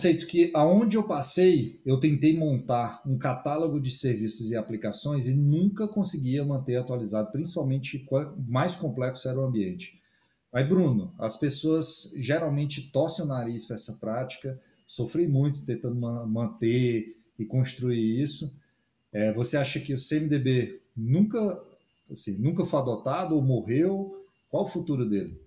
conceito que aonde eu passei, eu tentei montar um catálogo de serviços e aplicações e nunca conseguia manter atualizado, principalmente mais complexo era o ambiente. Mas, Bruno, as pessoas geralmente torcem o nariz para essa prática. Sofri muito tentando manter e construir isso. É, você acha que o CMDB nunca, assim, nunca foi adotado ou morreu? Qual o futuro dele?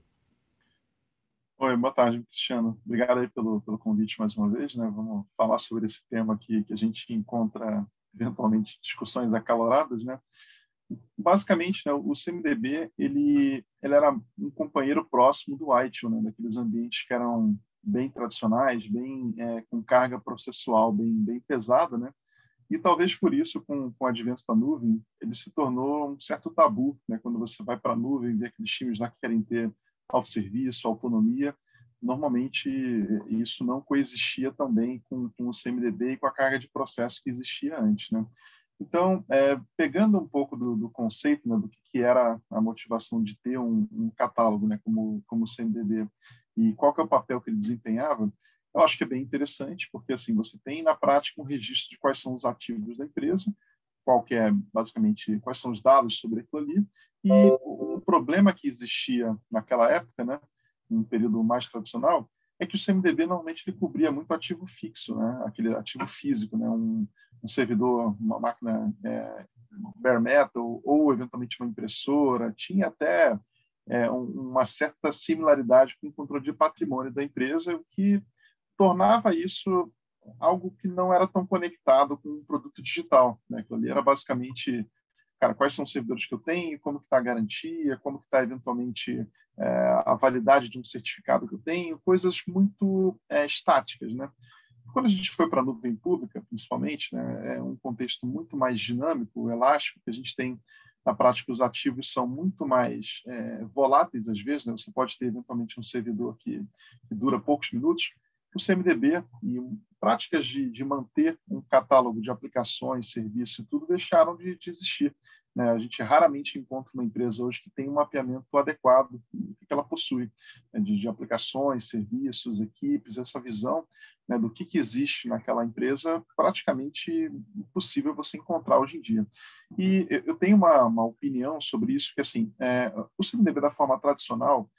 Oi, boa tarde, Cristiano. Obrigado aí pelo, pelo convite mais uma vez. Né? Vamos falar sobre esse tema aqui que a gente encontra eventualmente discussões acaloradas, né? basicamente, né, o CMDB ele, ele era um companheiro próximo do ITIL, né, daqueles ambientes que eram bem tradicionais, bem é, com carga processual bem, bem pesada, né? E talvez por isso, com, com o advento da nuvem, ele se tornou um certo tabu, né? Quando você vai para a nuvem, vê aqueles times lá que querem ter autosserviço, autonomia, normalmente isso não coexistia também com, com o CMDB e com a carga de processo que existia antes, né? Então, é, pegando um pouco do, do conceito né, do que, que, era a motivação de ter um, um, catálogo, né, como, como o CMDB, e qual que é o papel que ele desempenhava, eu acho que é bem interessante, porque assim você tem na prática um registro de quais são os ativos da empresa, qual é basicamente quais são os dados sobre aquilo ali, e o problema que existia naquela época, né, um período mais tradicional, é que o CMDB normalmente ele cobria muito ativo fixo, né? aquele ativo físico, né? um, um servidor, uma máquina é, bare metal ou eventualmente uma impressora, tinha até é, uma certa similaridade com o controle de patrimônio da empresa, o que tornava isso algo que não era tão conectado com o produto digital. Né? Aquilo ali era basicamente cara, quais são os servidores que eu tenho, como está a garantia, como está eventualmente é, a validade de um certificado que eu tenho, coisas muito é, estáticas, né? Quando a gente foi para a nuvem pública, principalmente, né, é um contexto muito mais dinâmico, elástico, que a gente tem na prática os ativos são muito mais é, voláteis às vezes, né? Você pode ter eventualmente um servidor que, que dura poucos minutos, o CMDB e práticas de, de, manter um catálogo de aplicações, serviços e tudo deixaram de, de existir. Né? A gente raramente encontra uma empresa hoje que tem um mapeamento adequado do que ela possui, né? de, de, aplicações, serviços, equipes, essa visão né, do que, que existe naquela empresa, praticamente impossível você encontrar hoje em dia. E eu tenho uma, uma opinião sobre isso, que assim, é, o CMDB da forma tradicional,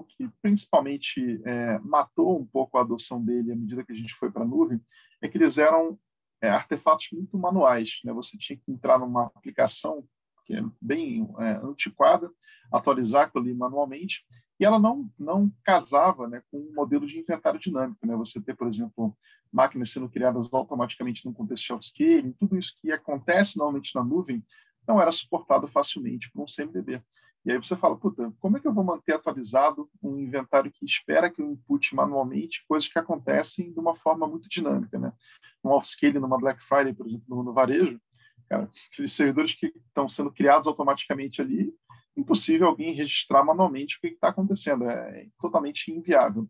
o que principalmente é, matou um pouco a adoção dele à medida que a gente foi para a nuvem é que eles eram é, artefatos muito manuais. Né? Você tinha que entrar numa aplicação que é bem é, antiquada, atualizar aquilo ali manualmente, e ela não, não casava né, com um modelo de inventário dinâmico. Né? Você ter, por exemplo, máquinas sendo criadas automaticamente num contexto de scaling, tudo isso que acontece normalmente na nuvem não era suportado facilmente por um CMDB. E aí você fala, puta, como é que eu vou manter atualizado um inventário que espera que eu input manualmente coisas que acontecem de uma forma muito dinâmica, né? Um off-scale numa Black Friday, por exemplo, no, varejo, cara, aqueles servidores que estão sendo criados automaticamente ali, impossível alguém registrar manualmente o que está acontecendo, é totalmente inviável.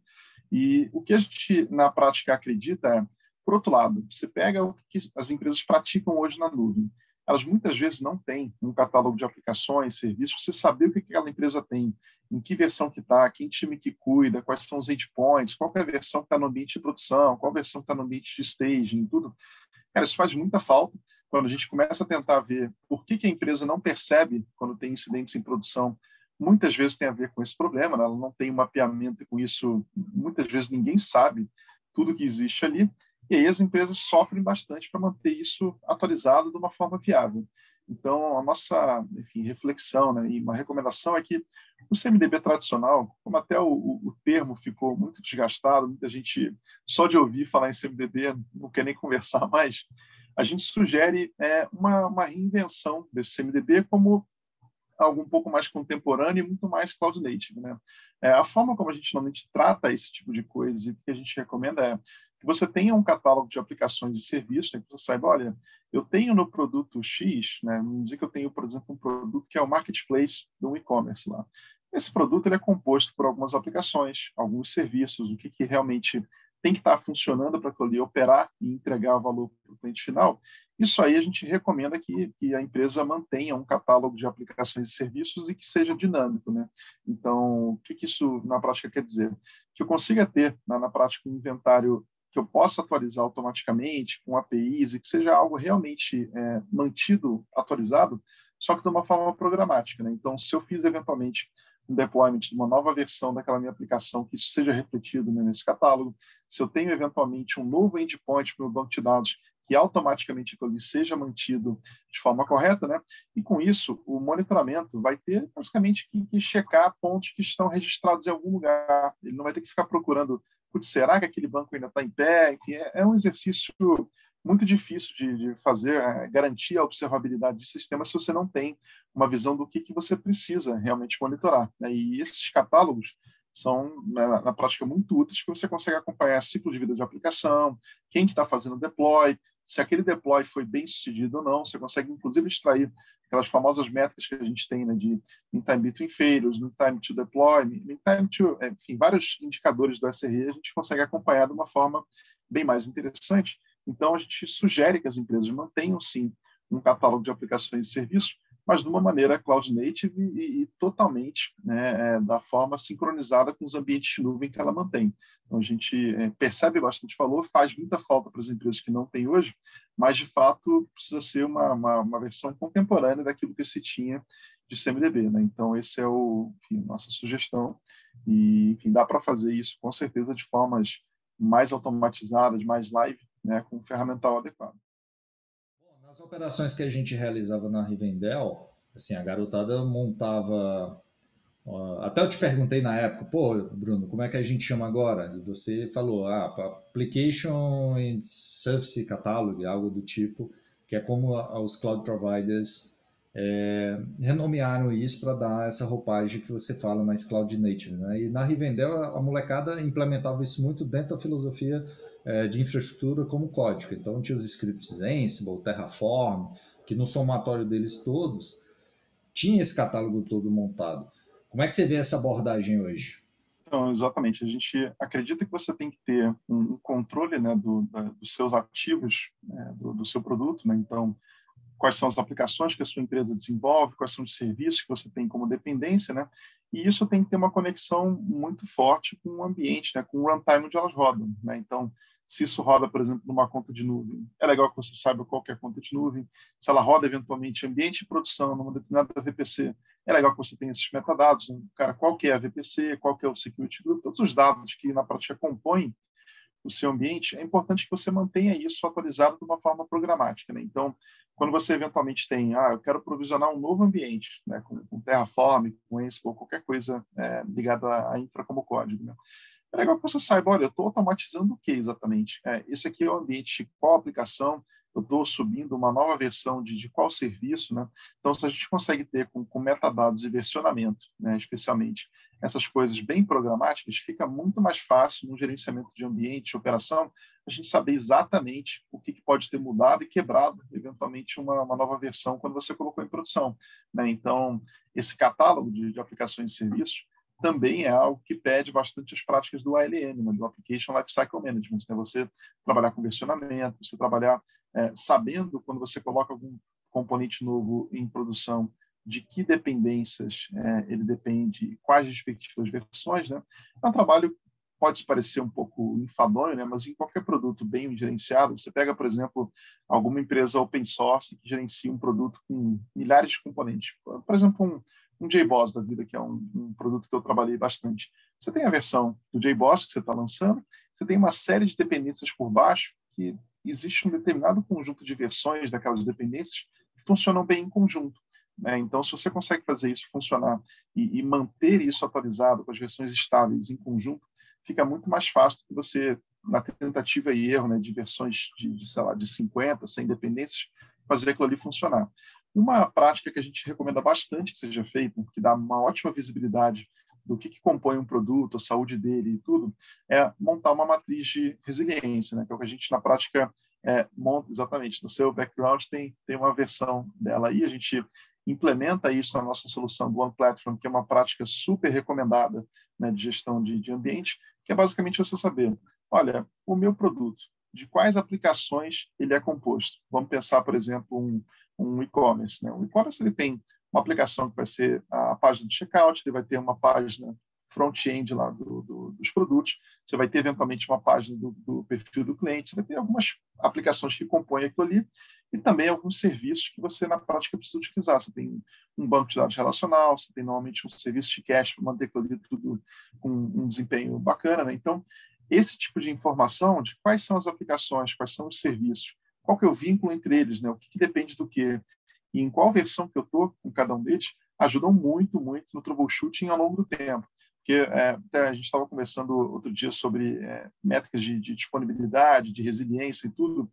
E o que a gente, na prática, acredita é, por outro lado, você pega o que as empresas praticam hoje na nuvem, elas muitas vezes não têm um catálogo de aplicações, serviços, você saber o que aquela empresa tem, em que versão que está, quem time que cuida, quais são os endpoints, qual é a versão que está no ambiente de produção, qual versão está no ambiente de staging, tudo. Cara, isso faz muita falta quando a gente começa a tentar ver por que, que a empresa não percebe quando tem incidentes em produção. Muitas vezes tem a ver com esse problema, né? ela não tem um mapeamento com isso, muitas vezes ninguém sabe tudo que existe ali. E aí as empresas sofrem bastante para manter isso atualizado de uma forma viável. Então, a nossa enfim, reflexão né, e uma recomendação é que o CMDB tradicional, como até o, o, termo ficou muito desgastado, muita gente só de ouvir falar em CMDB não quer nem conversar mais, a gente sugere é, uma, uma reinvenção desse CMDB como algo um pouco mais contemporâneo e muito mais cloud native. Né? É, a forma como a gente normalmente trata esse tipo de coisa e que a gente recomenda é que você tenha um catálogo de aplicações e serviços, né, que você saiba, olha, eu tenho no produto X, né, vamos dizer que eu tenho, por exemplo, um produto que é o marketplace do e-commerce lá. Esse produto ele é composto por algumas aplicações, alguns serviços, o que, que realmente tem que estar funcionando para ele operar e entregar valor para o cliente final. Isso aí a gente recomenda que, que a empresa mantenha um catálogo de aplicações e serviços e que seja dinâmico. Né? Então, o que, que isso na prática quer dizer? Que eu consiga ter, na, na prática, um inventário que eu possa atualizar automaticamente com APIs e que seja algo realmente é, mantido, atualizado, só que de uma forma programática. Né? Então, se eu fiz eventualmente um deployment de uma nova versão daquela minha aplicação, que isso seja refletido né, nesse catálogo, se eu tenho eventualmente um novo endpoint para o banco de dados, que automaticamente ali seja mantido de forma correta, né? E com isso, o monitoramento vai ter basicamente que, que checar pontos que estão registrados em algum lugar. Ele não vai ter que ficar procurando putz, será que aquele banco ainda está em pé? Enfim, é, é, um exercício muito difícil de, de fazer, é, garantir a observabilidade de sistema se você não tem uma visão do que, que você precisa realmente monitorar. Né? E esses catálogos são, né, na prática, muito úteis, porque você consegue acompanhar ciclo de vida de aplicação, quem que está fazendo deploy, se aquele deploy foi bem sucedido ou não, você consegue, inclusive, extrair aquelas famosas métricas que a gente tem né, de in time between failures, in time to deploy, in time to, enfim, vários indicadores do SRE a gente consegue acompanhar de uma forma bem mais interessante. Então, a gente sugere que as empresas mantenham, sim, um catálogo de aplicações e serviços, mas de uma maneira cloud native e, e totalmente né, é, da forma sincronizada com os ambientes de nuvem que ela mantém. Então, a gente é, percebe bastante valor, faz muita falta para as empresas que não têm hoje, mas, de fato, precisa ser uma, uma, uma versão contemporânea daquilo que se tinha de CMDB. Né? Então, esse é o enfim, nossa sugestão. E, enfim, dá para fazer isso, com certeza, de formas mais automatizadas, mais live, né, com um ferramental adequado. Nas operações que a gente realizava na Rivendell, assim, a garotada montava. até eu te perguntei na época, pô, Bruno, como é que a gente chama agora? E você falou, ah, Application and Service Catalog, algo do tipo, que é como os cloud providers é, renomearam isso para dar essa roupagem que você fala mais cloud native. Né? E na Rivendell, a molecada implementava isso muito dentro da filosofia de infraestrutura como código. Então, tinha os scripts Ansible, Terraform, que no somatório deles todos tinha esse catálogo todo montado. Como é que você vê essa abordagem hoje? Então, exatamente. A gente acredita que você tem que ter um controle né, do, da, dos seus ativos, né, do, do, seu produto. Né? Então, quais são as aplicações que a sua empresa desenvolve, quais são os serviços que você tem como dependência, né? E isso tem que ter uma conexão muito forte com o ambiente, né? com o runtime onde elas rodam. Né? Então, se isso roda, por exemplo, numa conta de nuvem, é legal que você saiba qual é a conta de nuvem. Se ela roda eventualmente ambiente de produção numa determinada VPC, é legal que você tenha esses metadados. Né? Cara, qual que é a VPC, qual que é o security group, todos os dados que na prática compõem o seu ambiente, é importante que você mantenha isso atualizado de uma forma programática. Né? Então, quando você eventualmente tem, ah, eu quero provisionar um novo ambiente, né, com, com Terraform, com Ansible, qualquer coisa é, ligada à infra como código, né? É legal que você saiba, olha, eu estou automatizando o que exatamente? É, esse aqui é o ambiente qual aplicação, eu estou subindo uma nova versão de, de, qual serviço, né? Então, se a gente consegue ter com, com metadados e versionamento, né, especialmente, essas coisas bem programáticas, fica muito mais fácil no gerenciamento de ambiente, operação, a gente saber exatamente o que, que pode ter mudado e quebrado, eventualmente, uma, uma, nova versão quando você colocou em produção. Né? Então, esse catálogo de, de aplicações e serviços também é algo que pede bastante as práticas do ALM, né, do Application Lifecycle Management. Né? Você trabalhar com versionamento, você trabalhar é, sabendo quando você coloca algum componente novo em produção, de que dependências é, ele depende, quais respectivas versões. Né? É um trabalho pode parecer um pouco enfadonho, né? mas em qualquer produto bem gerenciado, você pega, por exemplo, alguma empresa open source que gerencia um produto com milhares de componentes. Por exemplo, um, um JBoss da vida, que é um, um, produto que eu trabalhei bastante. Você tem a versão do JBoss que você está lançando, você tem uma série de dependências por baixo, que existe um determinado conjunto de versões daquelas dependências que funcionam bem em conjunto. Né? Então, se você consegue fazer isso funcionar e, e, manter isso atualizado com as versões estáveis em conjunto, fica muito mais fácil que você, na tentativa e erro né, de versões de, de, sei lá, de 50, 100 dependências, fazer aquilo ali funcionar. Uma prática que a gente recomenda bastante que seja feita, que dá uma ótima visibilidade do que, que, compõe um produto, a saúde dele e tudo, é montar uma matriz de resiliência, né? que é o que a gente, na prática, é, monta exatamente. No seu background tem, tem uma versão dela aí, a gente implementa isso na nossa solução do One Platform, que é uma prática super recomendada né, de gestão de, de ambiente, que é basicamente você saber, olha, o meu produto, de quais aplicações ele é composto. Vamos pensar, por exemplo, um, um e-commerce. Né? O e-commerce ele tem uma aplicação que vai ser a página de checkout, ele vai ter uma página front-end lá do, do, dos produtos, você vai ter eventualmente uma página do, do, perfil do cliente, você vai ter algumas aplicações que compõem aquilo ali e também alguns serviços que você na prática precisa utilizar. Você tem um banco de dados relacional, você tem normalmente um serviço de cache para manter aquilo ali tudo com um desempenho bacana. Né? Então, esse tipo de informação de quais são as aplicações, quais são os serviços, qual que é o vínculo entre eles, né? o que, que depende do que, e em qual versão que eu estou com cada um deles, ajudam muito, muito no troubleshooting ao longo do tempo. Porque é, a gente estava conversando outro dia sobre é, métricas de, de, disponibilidade, de resiliência e tudo.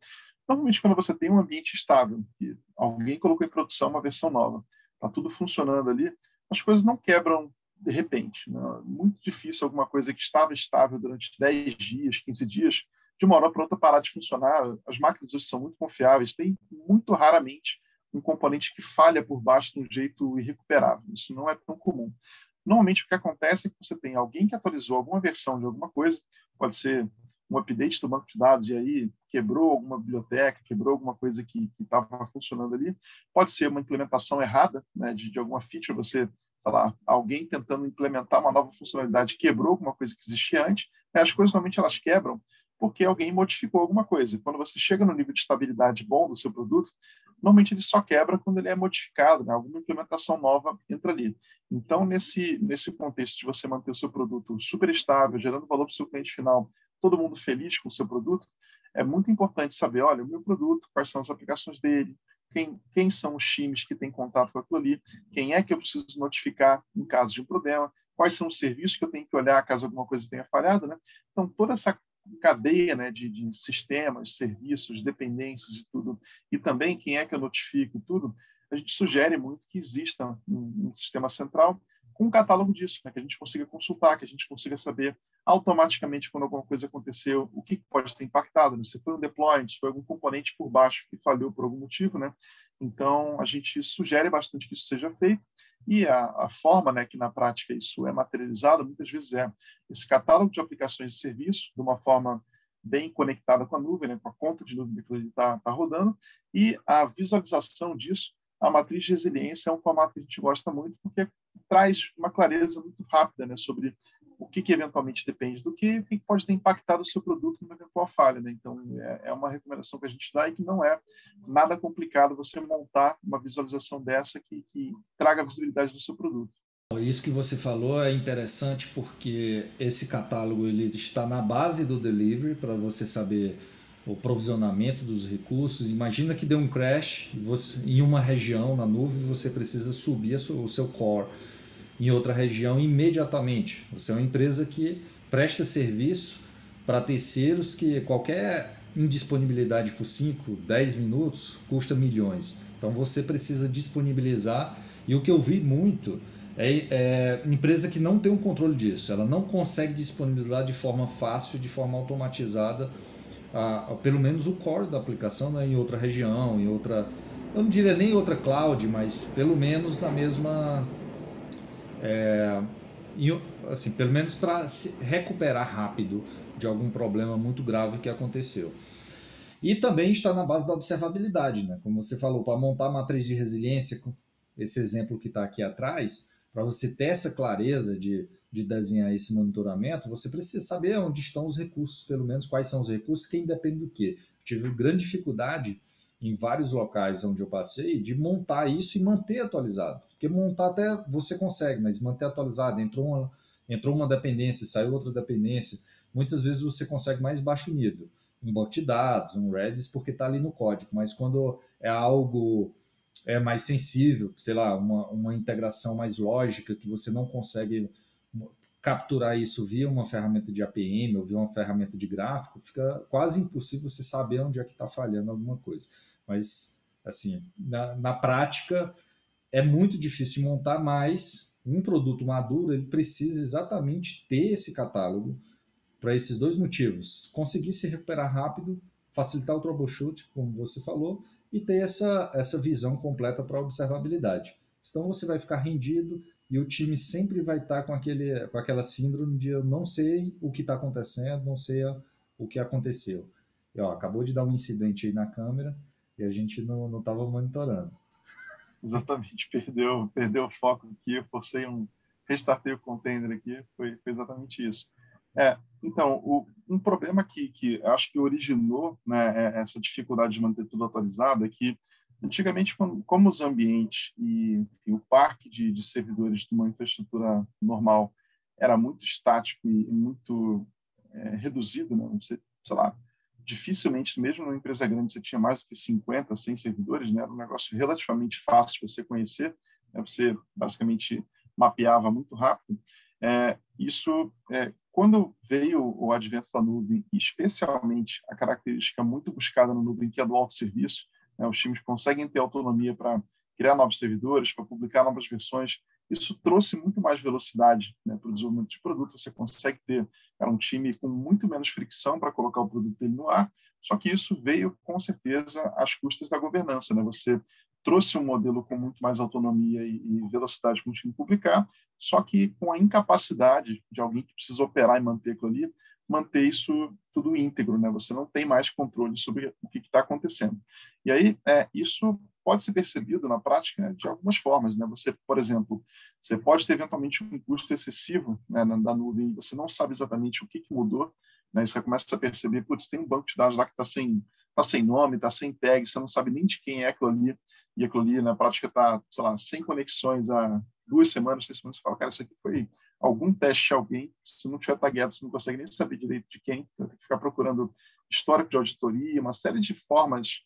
Normalmente, quando você tem um ambiente estável, que alguém colocou em produção uma versão nova, está tudo funcionando ali, as coisas não quebram de repente. Né? Muito difícil alguma coisa que estava estável durante 10 dias, 15 dias, de uma hora para outra parar de funcionar. As máquinas hoje são muito confiáveis, tem muito raramente um componente que falha por baixo de um jeito irrecuperável. Isso não é tão comum. Normalmente, o que acontece é que você tem alguém que atualizou alguma versão de alguma coisa, pode ser um update do banco de dados e aí quebrou alguma biblioteca, quebrou alguma coisa que estava funcionando ali. Pode ser uma implementação errada né, de, de alguma feature, você sei lá, alguém tentando implementar uma nova funcionalidade quebrou alguma coisa que existia antes, as coisas normalmente elas quebram porque alguém modificou alguma coisa. Quando você chega no nível de estabilidade bom do seu produto, normalmente ele só quebra quando ele é modificado, né? alguma implementação nova entra ali. Então, nesse, nesse contexto de você manter o seu produto super estável, gerando valor para o seu cliente final, todo mundo feliz com o seu produto, é muito importante saber, olha, o meu produto, quais são as aplicações dele, quem, quem são os times que têm contato com aquilo ali, quem é que eu preciso notificar em caso de um problema, quais são os serviços que eu tenho que olhar caso alguma coisa tenha falhado, né? Então, toda essa cadeia né, de, de sistemas, serviços, dependências e tudo, e também quem é que eu notifico tudo, a gente sugere muito que exista um, um sistema central com um catálogo disso, né, que a gente consiga consultar, que a gente consiga saber automaticamente quando alguma coisa aconteceu, o que pode ter impactado, né? se foi um deploy, se foi algum componente por baixo que falhou por algum motivo, né? Então, a gente sugere bastante que isso seja feito e a, a, forma né, que na prática isso é materializado muitas vezes é esse catálogo de aplicações e serviços de uma forma bem conectada com a nuvem, né, com a conta de nuvem que ele está tá rodando e a visualização disso a matriz de resiliência é um formato que a gente gosta muito porque traz uma clareza muito rápida né, sobre o que, que, eventualmente depende do que, o que pode ter impactado o seu produto numa eventual falha. Né? Então, é, é, uma recomendação que a gente dá e que não é nada complicado você montar uma visualização dessa que, que traga visibilidade do seu produto. Isso que você falou é interessante porque esse catálogo ele está na base do delivery para você saber o provisionamento dos recursos. Imagina que deu um crash você, em uma região na nuvem, você precisa subir o seu core em outra região imediatamente. Você é uma empresa que presta serviço para terceiros que qualquer indisponibilidade por 5, 10 minutos custa milhões. Então você precisa disponibilizar. E o que eu vi muito é, é empresa que não tem um controle disso. Ela não consegue disponibilizar de forma fácil, de forma automatizada a, a, pelo menos o core da aplicação né, em outra região, em outra, eu não diria nem outra cloud, mas pelo menos na mesma, é, em, assim, pelo menos para se recuperar rápido de algum problema muito grave que aconteceu. E também está na base da observabilidade, né? como você falou, para montar a matriz de resiliência, esse exemplo que está aqui atrás, para você ter essa clareza de de desenhar esse monitoramento, você precisa saber onde estão os recursos, pelo menos quais são os recursos, quem depende do quê. Tive grande dificuldade em vários locais onde eu passei de montar isso e manter atualizado. Porque montar até você consegue, mas manter atualizado, entrou uma, entrou uma dependência, saiu outra dependência, muitas vezes você consegue mais baixo nível. Um bot de dados, um Redis, porque está ali no código, mas quando é algo é mais sensível, sei lá, uma, uma integração mais lógica que você não consegue capturar isso via uma ferramenta de APM ou via uma ferramenta de gráfico, fica quase impossível você saber onde é que está falhando alguma coisa. Mas, assim, na, na prática, é muito difícil montar, mas um produto maduro ele precisa exatamente ter esse catálogo para esses dois motivos: conseguir se recuperar rápido, facilitar o troubleshoot, como você falou, e ter essa, essa visão completa para a observabilidade. Então você vai ficar rendido, e o time sempre vai estar com, aquele, com aquela síndrome de eu não sei o que está acontecendo, não sei o que aconteceu. E, ó, acabou de dar um incidente aí na câmera e a gente não estava monitorando. Exatamente, perdeu, perdeu o foco aqui, eu forcei um, restartei o container aqui, foi, foi exatamente isso. É, então, o, um problema que, que acho que originou né, é, essa dificuldade de manter tudo atualizado é que, antigamente, como, como os ambientes e o parque de, de, servidores de uma infraestrutura normal era muito estático e, muito é, reduzido, né? Você, sei lá, dificilmente, mesmo numa empresa grande, você tinha mais do que 50, 100 servidores, né? Era um negócio relativamente fácil de você conhecer, né? Você basicamente mapeava muito rápido. É, isso, é, quando veio o advento da nuvem, especialmente a característica muito buscada na nuvem, que é do autosserviço, né, os times conseguem ter autonomia para criar novos servidores, para publicar novas versões, isso trouxe muito mais velocidade né, para o desenvolvimento de produto. Você consegue ter um time com muito menos fricção para colocar o produto dele no ar, só que isso veio, com certeza, às custas da governança. Né? Você trouxe um modelo com muito mais autonomia e, e velocidade para o time publicar, só que com a incapacidade de alguém que precisa operar e manter aquilo ali, manter isso tudo íntegro, né? Você não tem mais controle sobre o que está acontecendo. E aí, é, isso pode ser percebido na prática de algumas formas, né? Você, por exemplo, você pode ter eventualmente um custo excessivo né, da nuvem, você não sabe exatamente o que, que mudou, né? Você começa a perceber, putz, tem um banco de dados lá que está sem, tá sem nome, está sem tag, você não sabe nem de quem é aquilo ali, e aquilo ali na prática está, sei lá, sem conexões há duas semanas, três semanas, você fala, cara, isso aqui foi algum teste de alguém, se não tiver tagueado, você não consegue nem saber direito de quem, ter que ficar procurando histórico de auditoria, uma série de formas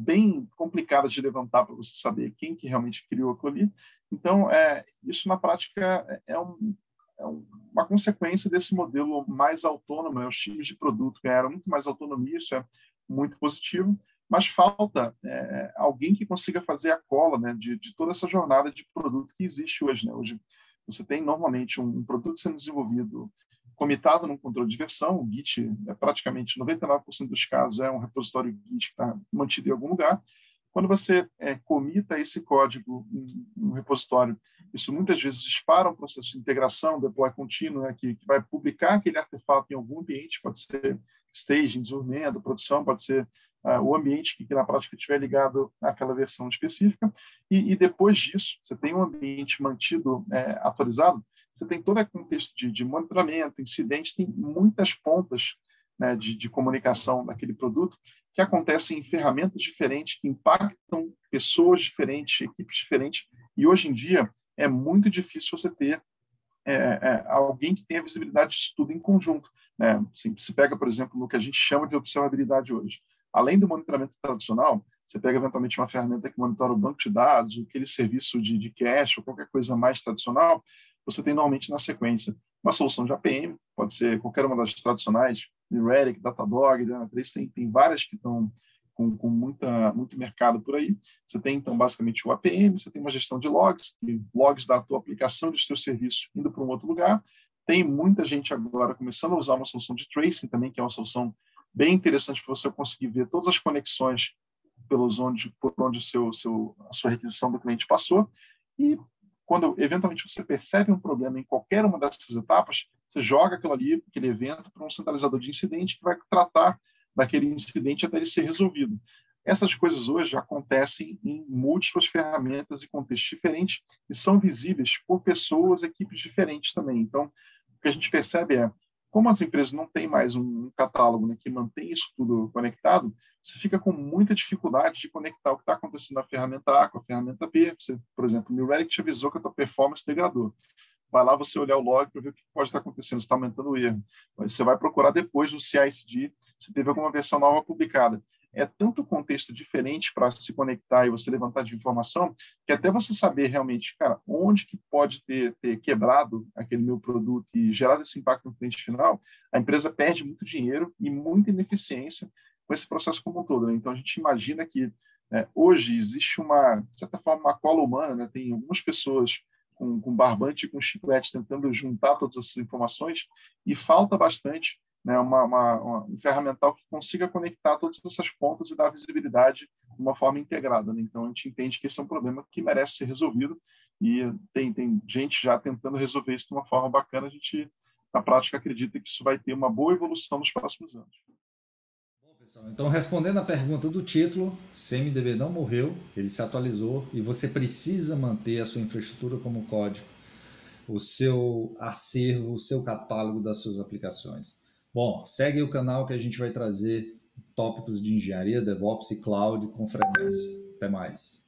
bem complicadas de levantar para você saber quem que realmente criou aquilo ali. Então, é, isso na prática é, um, é uma consequência desse modelo mais autônomo, né? os times de produto ganharam muito mais autonomia, isso é muito positivo, mas falta é, alguém que consiga fazer a cola né, de, de, toda essa jornada de produto que existe hoje. Né? Hoje você tem normalmente um, um produto sendo desenvolvido comitado num controle de versão, o Git é praticamente 99% dos casos é um repositório Git que está mantido em algum lugar. Quando você é, comita esse código um repositório, isso muitas vezes dispara um processo de integração, deploy contínuo, né, que, que vai publicar aquele artefato em algum ambiente, pode ser staging, desenvolvimento, produção, pode ser uh, o ambiente que, que, na prática estiver ligado àquela versão específica. E, e, depois disso, você tem um ambiente mantido é, atualizado, você tem todo o contexto de, de monitoramento, incidentes, tem muitas pontas né, de, de, comunicação daquele produto que acontecem em ferramentas diferentes, que impactam pessoas diferentes, equipes diferentes. E hoje em dia é muito difícil você ter é, é, alguém que tenha visibilidade disso tudo em conjunto. Né? Assim, se pega, por exemplo, no que a gente chama de observabilidade hoje além do monitoramento tradicional, você pega eventualmente uma ferramenta que monitora o banco de dados, aquele serviço de, de cache ou qualquer coisa mais tradicional, você tem normalmente na sequência uma solução de APM, pode ser qualquer uma das tradicionais, New Datadog, Dynatrace, tem, tem várias que estão com, com muita, muito mercado por aí. Você tem, então, basicamente o APM, você tem uma gestão de logs, logs da tua aplicação dos teus serviços indo para um outro lugar. Tem muita gente agora começando a usar uma solução de tracing também, que é uma solução bem interessante para você conseguir ver todas as conexões pelos onde, por onde seu, seu, a sua requisição do cliente passou. E quando eventualmente você percebe um problema em qualquer uma dessas etapas, você joga aquilo ali, aquele evento, para um centralizador de incidente que vai tratar daquele incidente até ele ser resolvido. Essas coisas hoje acontecem em múltiplas ferramentas e contextos diferentes e são visíveis por pessoas, equipes diferentes também. Então, o que a gente percebe é como as empresas não têm mais um catálogo né, que mantém isso tudo conectado, você fica com muita dificuldade de conectar o que está acontecendo na ferramenta A com a ferramenta B. Você, por exemplo, o New Relic te avisou que a tua performance degradou. Vai lá você olhar o log para ver o que pode estar acontecendo, se está aumentando o erro. Você vai procurar depois no CI/CD se teve alguma versão nova publicada é tanto contexto diferente para se conectar e você levantar de informação, que até você saber realmente, cara, onde que pode ter, ter quebrado aquele meu produto e gerado esse impacto no cliente final, a empresa perde muito dinheiro e muita ineficiência com esse processo como um todo. Né? Então, a gente imagina que é, hoje existe uma, de certa forma, uma cola humana, né? tem algumas pessoas com, com barbante e com chiclete tentando juntar todas essas informações e falta bastante né, uma, uma, um ferramental que consiga conectar todas essas pontas e dar visibilidade de uma forma integrada. Né? Então, a gente entende que esse é um problema que merece ser resolvido e tem, tem gente já tentando resolver isso de uma forma bacana. A gente, na prática, acredita que isso vai ter uma boa evolução nos próximos anos. Então, respondendo a pergunta do título, CMDB não morreu, ele se atualizou e você precisa manter a sua infraestrutura como código, o seu acervo, o seu catálogo das suas aplicações. Bom, segue o canal que a gente vai trazer tópicos de engenharia, DevOps e cloud com frequência. Até mais.